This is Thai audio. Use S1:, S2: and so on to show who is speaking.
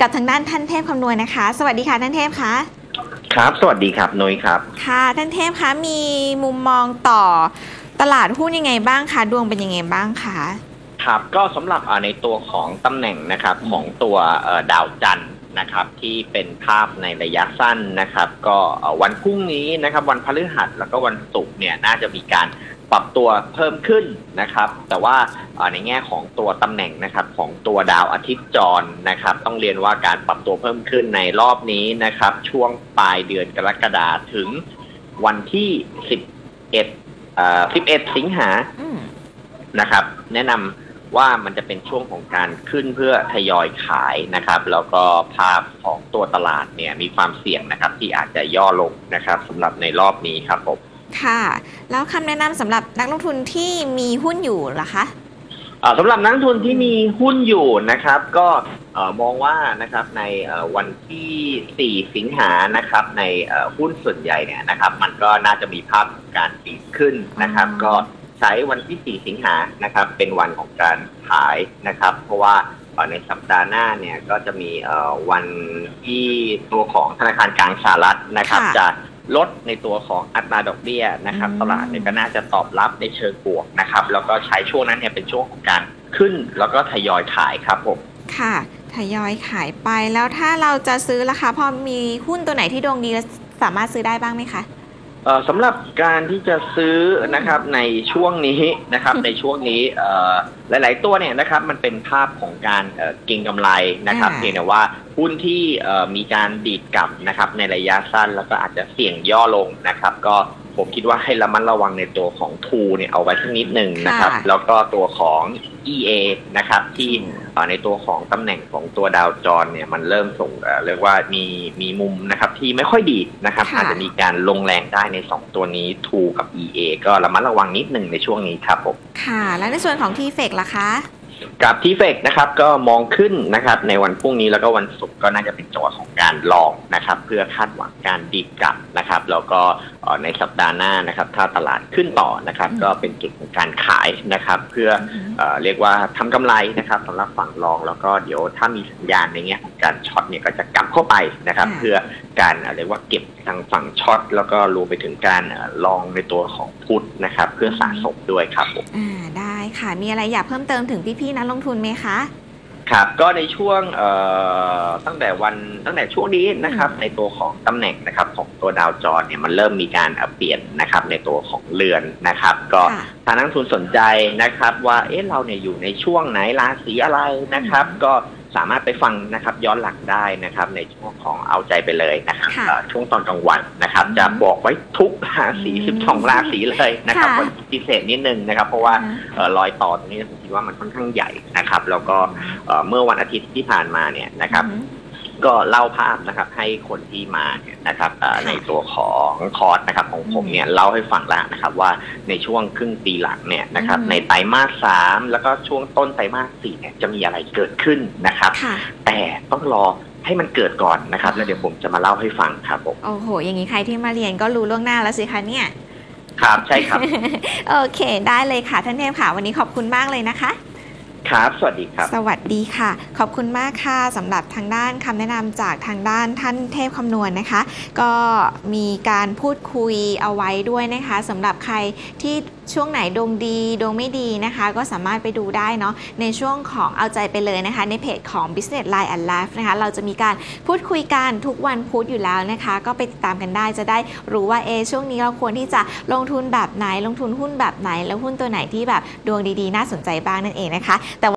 S1: กับทางด้านท่านเทพคำนวณนะคะ สวัสดีค่ะท่านเทพคะ
S2: ครับ สวัสดีครับนุ้ยครับ
S1: ค่ะท่านเทพคะมีมุมมองต่อตลาดหุ้นยังไงบ้างคะดวงเป็นยังไงบ้างคะ
S2: ครับก็สำหรับอ่าในตัวของตำแหน่งนะครับของตัวเอ่อดาวจันทร์นะครับที่เป็นภาพในระยะสั้นนะครับ ก็เอ่อวันพรุ่งนี้นะครับ วันพฤหัสแล้วก็วันศุกร์เนี่ยน่าจะมีการ ปรับตัวเพิ่มขึ้นนะครับ แต่ว่าในแง่ของตัวตำแหน่งนะครับของตัวดาวอาทิตย์จรนะครับ ต้องเรียนว่าการปรับตัวเพิ่มขึ้นในรอบนี้นะครับ ช่วงปลายเดือนกรกฎาคมถึงวันที่ 11เอ่อ11 สิงหานะครับ แนะนำว่ามันจะเป็นช่วงของการขึ้นเพื่อทยอยขายนะครับ แล้วก็ภาพของตัวตลาดเนี่ยมีความเสี่ยงนะครับ ที่อาจจะย่อลงนะครับสำหรับในรอบนี้ครับผม
S1: ค่ะ แล้วคำแนะนำสำหรับนักลงทุนที่มีหุ้นอยู่เหรอคะ
S2: เอ่อสำหรับนักลงทุนที่มีหุ้นอยู่นะครับ ก็เอ่อมองว่านะครับในเอ่อวันที่ 4 สิงหานะครับ ในเอ่อหุ้นส่วนใหญ่เนี่ยนะครับ มันก็น่าจะมีภาพการดีขึ้นนะครับ
S1: อ๋อ
S2: ก็ใช้วันที่ 4 สิงหานะครับ เป็นวันของการขายนะครับ เพราะว่าเอ่อในสัปดาห์หน้าเนี่ยก็จะมีเอ่อวันที่ตัวของธนาคารกลางสหรัฐนะครับ
S1: ค่ะ
S2: จะ ลดในตัวของอัตราดอกเบี้ยนะครับ
S1: อืม
S2: ตลาดเนี่ยก็น่าจะตอบรับในเชิงบวกนะครับ แล้วก็ใช้ช่วงนั้นเนี่ยเป็นช่วงของการขึ้นแล้วก็ทยอยขายครับผม
S1: ค่ะ ทยอยขายไปแล้วถ้าเราจะซื้อราคาพอมีหุ้นตัวไหนที่ดวงดีแล้วสามารถซื้อได้บ้างไหมคะ
S2: เอ่อ สำหรับการที่จะซื้อนะครับในช่วงนี้นะครับในช่วงนี้เอ่อหลาย ๆ ตัวเนี่ยนะครับมันเป็นภาพของการเอ่อเก็งกำไรนะครับ
S1: อ่า
S2: เพียงแต่ว่าหุ้นที่เอ่อมีการดีดกลับนะครับในระยะสั้นแล้วก็อาจจะเสี่ยงย่อลงนะครับ ก็ ผมคิดว่าให้ระมัดระวังในตัวของทูเนี่ยเอาไว้สักนิดหนึ่งนะครับ แล้วก็ตัวของ EA นะครับ ที่เอ่อในตัวของตำแหน่งของตัวดาวจรเนี่ยมันเริ่มส่งเอ่อเรียกว่ามีมีมุมนะครับที่ไม่ค่อยดีนะครับ
S1: ค่ะ
S2: อาจจะมีการลงแรงได้ใน 2 ตัวนี้ True กับ EA ก็ระมัดระวังนิดหนึ่งในช่วงนี้ครับผม
S1: ค่ะ แล้วในส่วนของ TFEX ล่ะคะ
S2: กับ TFEX นะครับก็มองขึ้นนะครับ ในวันพรุ่งนี้แล้วก็วันศุกร์ก็น่าจะเป็นจังหวะของการ long นะครับ เพื่อคาดหวังการดีดกลับนะครับ แล้วก็เอ่อในสัปดาห์หน้านะครับ ถ้าตลาดขึ้นต่อนะครับ
S1: อืม
S2: ก็เป็นจุดของการขายนะครับ เพื่อเอ่อเรียกว่าทำกำไรนะครับสำหรับฝั่ง long แล้วก็เดี๋ยวถ้ามีสัญญาณในแง่ของการ short เนี่ยก็จะกลับเข้าไปนะครับ
S1: อ่า
S2: เพื่อการเอ่อเรียกว่าเก็บทางฝั่ง short แล้วก็รวมไปถึงการเอ่อ long ในตัวของ put นะครับ เพื่อสะสมด้วยครับผม
S1: อ่าได้ ค่ะ มีอะไรอยากเพิ่มเติมถึงพี่ๆนักลงทุนไหมคะ
S2: ครับ ก็ในช่วงเอ่อตั้งแต่วันตั้งแต่ช่วงนี้นะครับ ในตัวของตำแหน่งนะครับของตัวดาวจรเนี่ยมันเริ่มมีการเอ่อเปลี่ยนนะครับในตัวของเรือนนะครับ ก็
S1: ค่ะ
S2: ทางนักลงทุนสนใจนะครับ ว่าเอ๊ะเราเนี่ยอยู่ในช่วงไหนราศีอะไรนะครับ ก็ สามารถไปฟังนะครับย้อนหลังได้นะครับ ในช่วงของเอาใจไปเลยนะครับ
S1: ค่ะ
S2: เอ่อช่วงตอนกลางวันนะครับ
S1: อืม
S2: จะบอกไว้ทุกราศี
S1: อืม
S2: 12 ราศีเลยนะครับ
S1: ค่ะ
S2: วันพิเศษนิดนึงนะครับ เพราะว่าเอ่อรอยต่อตรงนี้ผมคิดว่ามันค่อนข้างใหญ่นะครับ แล้วก็เอ่อเมื่อวันอาทิตย์ที่ผ่านมาเนี่ยนะครับ
S1: อืม
S2: ก็เล่าภาพนะครับ ให้คนที่มาเนี่ยนะครับเอ่อ
S1: ค่ะ
S2: ในตัวของคอร์สนะครับของผมเนี่ยเล่าให้ฟังแล้วนะครับว่าในช่วงครึ่งปีหลังเนี่ยนะครับ
S1: อืม
S2: ในไตรมาสสามแล้วก็ช่วงต้นไตรมาสสี่เนี่ยจะมีอะไรเกิดขึ้นนะครับ
S1: ค่ะ
S2: แต่ต้องรอให้มันเกิดก่อนนะครับ แล้วเดี๋ยวผมจะมาเล่าให้ฟังครับผม
S1: โอ้โห อย่างนี้ใครที่มาเรียนก็รู้ล่วงหน้าแล้วสิคะเนี่ย
S2: ครับใช่ครับ
S1: โอเค ได้เลยค่ะท่านเทพค่ะ วันนี้ขอบคุณมากเลยนะคะ
S2: ครับ สวัสดีครับ
S1: สวัสดีค่ะ ขอบคุณมากค่ะสำหรับทางด้านคำแนะนำจากทางด้านท่านเทพคำนวณนะคะ ก็มีการพูดคุยเอาไว้ด้วยนะคะสำหรับใครที่ ช่วงไหนดวงดีดวงไม่ดีนะคะ ก็สามารถไปดูได้เนาะในช่วงของเอาใจไปเลยนะคะ ในเพจของ Business Line and Life นะคะ เราจะมีการพูดคุยกันทุกวันพุธอยู่แล้วนะคะ ก็ไปติดตามกันได้จะได้รู้ว่าเอช่วงนี้เราควรที่จะลงทุนแบบไหนลงทุนหุ้นแบบไหน แล้วหุ้นตัวไหนที่แบบดวงดีๆ น่าสนใจบ้างนั่นเองนะคะแต่